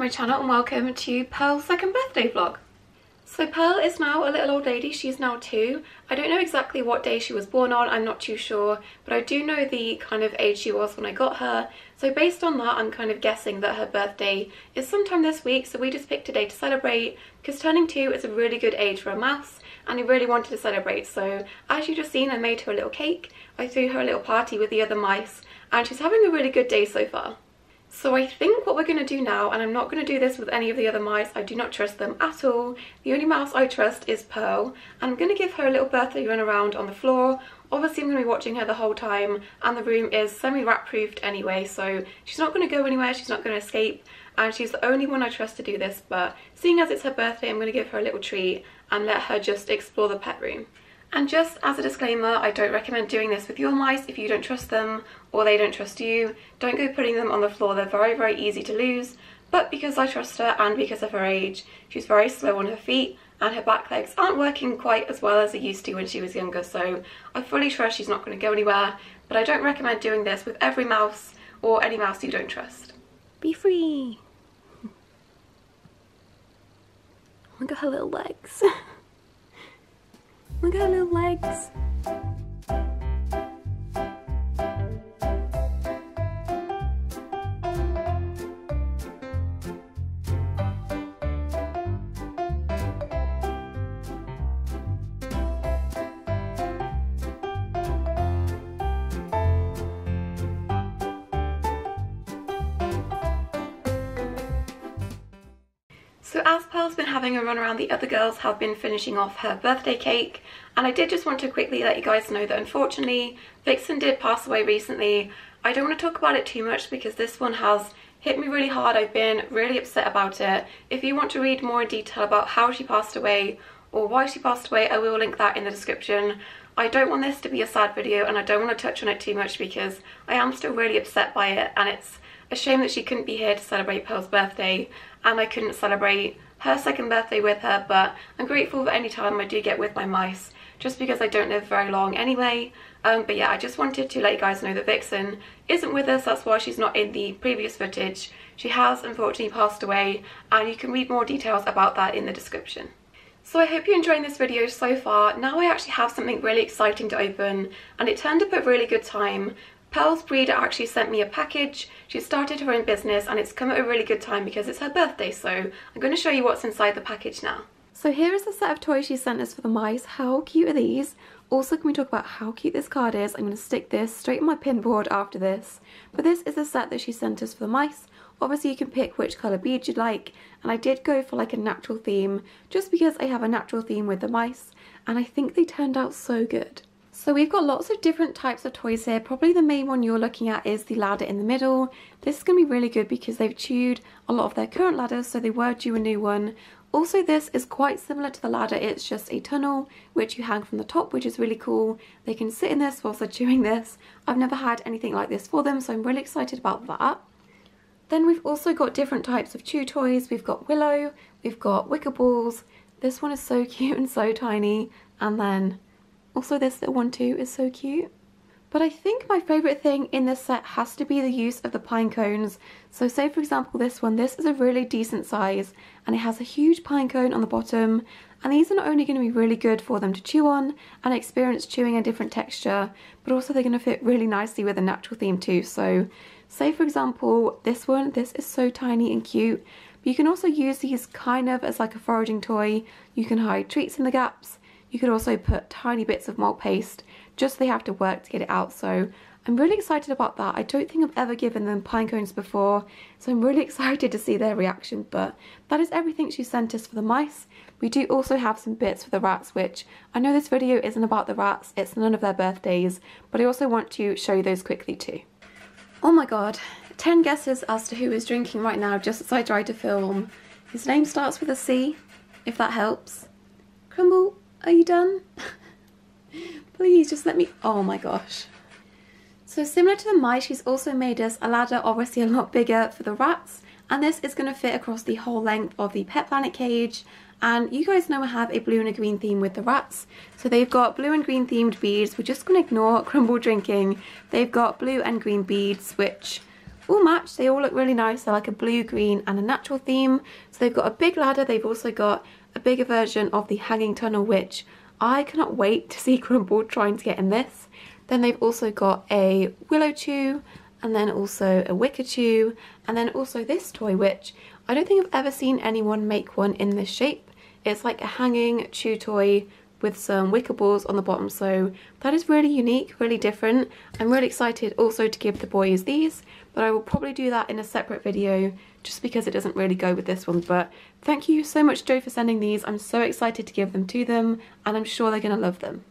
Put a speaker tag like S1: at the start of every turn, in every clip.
S1: my channel and welcome to Pearl's second birthday vlog. So Pearl is now a little old lady, she's now two. I don't know exactly what day she was born on, I'm not too sure, but I do know the kind of age she was when I got her. So based on that, I'm kind of guessing that her birthday is sometime this week, so we just picked a day to celebrate, because turning two is a really good age for a mouse, and I really wanted to celebrate. So as you just seen, I made her a little cake, I threw her a little party with the other mice, and she's having a really good day so far. So I think what we're going to do now, and I'm not going to do this with any of the other mice, I do not trust them at all. The only mouse I trust is Pearl, I'm going to give her a little birthday run around on the floor. Obviously I'm going to be watching her the whole time, and the room is semi-rat proofed anyway, so she's not going to go anywhere, she's not going to escape, and she's the only one I trust to do this, but seeing as it's her birthday, I'm going to give her a little treat and let her just explore the pet room. And just as a disclaimer, I don't recommend doing this with your mice if you don't trust them or they don't trust you. Don't go putting them on the floor, they're very, very easy to lose. But because I trust her and because of her age, she's very slow on her feet and her back legs aren't working quite as well as they used to when she was younger. So I fully trust she's not going to go anywhere, but I don't recommend doing this with every mouse or any mouse you don't trust. Be free! Look at her little legs. Look at her little legs. So as Pearl's been having a run around, the other girls have been finishing off her birthday cake. And I did just want to quickly let you guys know that unfortunately, Vixen did pass away recently. I don't want to talk about it too much because this one has hit me really hard. I've been really upset about it. If you want to read more in detail about how she passed away or why she passed away, I will link that in the description. I don't want this to be a sad video and I don't want to touch on it too much because I am still really upset by it and it's a shame that she couldn't be here to celebrate Pearl's birthday and I couldn't celebrate her second birthday with her but I'm grateful for any time I do get with my mice just because I don't live very long anyway um, but yeah I just wanted to let you guys know that Vixen isn't with us that's why she's not in the previous footage she has unfortunately passed away and you can read more details about that in the description. So I hope you're enjoying this video so far. Now I actually have something really exciting to open and it turned up at a really good time Pearl's breeder actually sent me a package. She started her own business and it's come at a really good time because it's her birthday. So I'm going to show you what's inside the package now. So here is the set of toys she sent us for the mice. How cute are these? Also, can we talk about how cute this card is? I'm going to stick this straight on my pin board after this. But this is the set that she sent us for the mice. Obviously, you can pick which colour beads you'd like. And I did go for like a natural theme just because I have a natural theme with the mice. And I think they turned out so good. So we've got lots of different types of toys here. Probably the main one you're looking at is the ladder in the middle. This is going to be really good because they've chewed a lot of their current ladders, so they were due a new one. Also, this is quite similar to the ladder. It's just a tunnel which you hang from the top, which is really cool. They can sit in this whilst they're chewing this. I've never had anything like this for them, so I'm really excited about that. Then we've also got different types of chew toys. We've got Willow, we've got Wicker Balls. This one is so cute and so tiny. And then also this little one too is so cute. But I think my favourite thing in this set has to be the use of the pine cones. So say for example this one, this is a really decent size and it has a huge pine cone on the bottom and these are not only going to be really good for them to chew on and experience chewing a different texture, but also they're going to fit really nicely with a natural theme too. So say for example this one, this is so tiny and cute, but you can also use these kind of as like a foraging toy. You can hide treats in the gaps you could also put tiny bits of malt paste, just so they have to work to get it out. So I'm really excited about that. I don't think I've ever given them pine cones before, so I'm really excited to see their reaction. But that is everything she sent us for the mice. We do also have some bits for the rats, which I know this video isn't about the rats, it's none of their birthdays, but I also want to show you those quickly too. Oh my god, 10 guesses as to who is drinking right now just as I try to film. His name starts with a C, if that helps. Crumble, are you done? Please just let me, oh my gosh. So similar to the mice, she's also made us a ladder, obviously a lot bigger for the rats. And this is going to fit across the whole length of the Pet Planet cage. And you guys know I have a blue and a green theme with the rats. So they've got blue and green themed beads. We're just going to ignore Crumble drinking. They've got blue and green beads, which all match. They all look really nice. They're like a blue, green and a natural theme. So they've got a big ladder. They've also got a bigger version of the hanging tunnel, which I cannot wait to see Crumble trying to get in this. Then they've also got a willow chew and then also a wicker chew and then also this toy which I don't think I've ever seen anyone make one in this shape. It's like a hanging chew toy with some wicker balls on the bottom so that is really unique, really different. I'm really excited also to give the boys these but I will probably do that in a separate video just because it doesn't really go with this one but thank you so much Joe for sending these. I'm so excited to give them to them and I'm sure they're going to love them.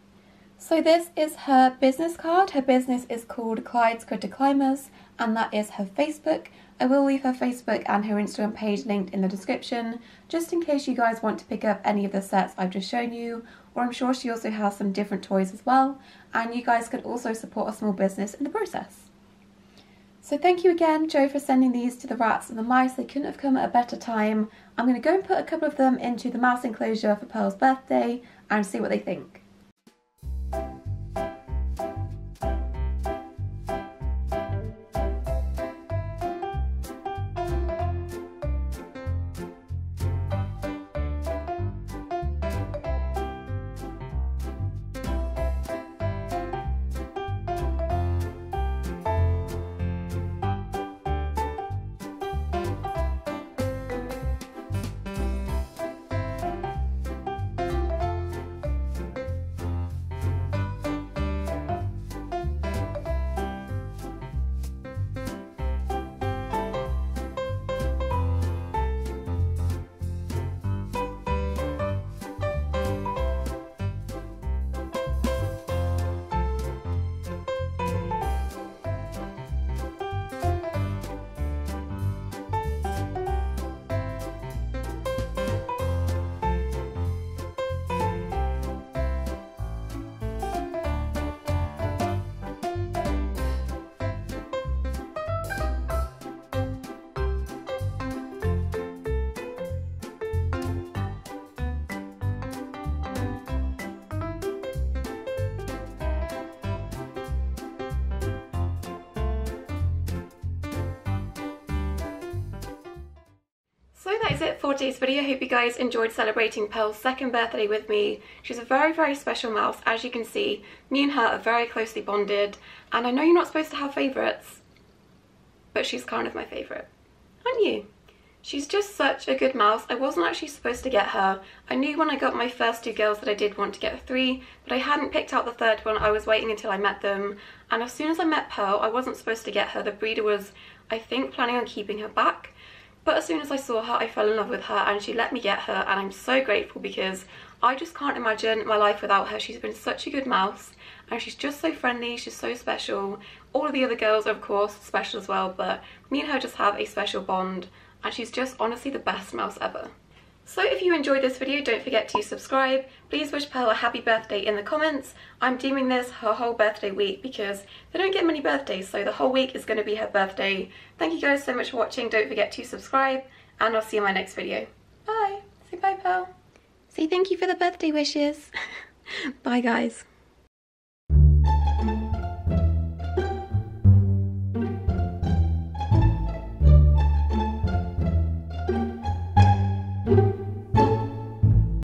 S1: So this is her business card. Her business is called Clyde's Critter Climbers and that is her Facebook. I will leave her Facebook and her Instagram page linked in the description just in case you guys want to pick up any of the sets I've just shown you or I'm sure she also has some different toys as well and you guys could also support a small business in the process. So thank you again Joe for sending these to the rats and the mice, they couldn't have come at a better time. I'm going to go and put a couple of them into the mouse enclosure for Pearl's birthday and see what they think. So that is it for today's video. Hope you guys enjoyed celebrating Pearl's second birthday with me. She's a very, very special mouse. As you can see, me and her are very closely bonded. And I know you're not supposed to have favourites, but she's kind of my favourite. Aren't you? She's just such a good mouse. I wasn't actually supposed to get her. I knew when I got my first two girls that I did want to get three, but I hadn't picked out the third one. I was waiting until I met them. And as soon as I met Pearl, I wasn't supposed to get her. The breeder was, I think, planning on keeping her back but as soon as I saw her, I fell in love with her and she let me get her and I'm so grateful because I just can't imagine my life without her. She's been such a good mouse and she's just so friendly, she's so special. All of the other girls are of course special as well, but me and her just have a special bond and she's just honestly the best mouse ever. So if you enjoyed this video, don't forget to subscribe. Please wish Pearl a happy birthday in the comments. I'm deeming this her whole birthday week because they don't get many birthdays, so the whole week is going to be her birthday. Thank you guys so much for watching. Don't forget to subscribe, and I'll see you in my next video. Bye. Say bye, Pearl. Say thank you for the birthday wishes. bye, guys.